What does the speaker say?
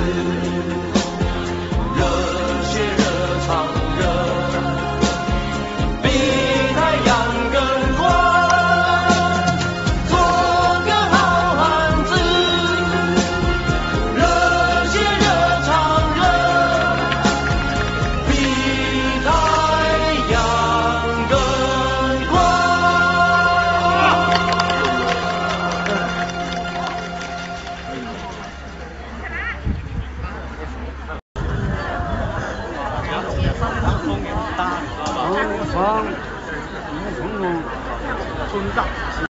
Thank you. 放放，我放我，順德。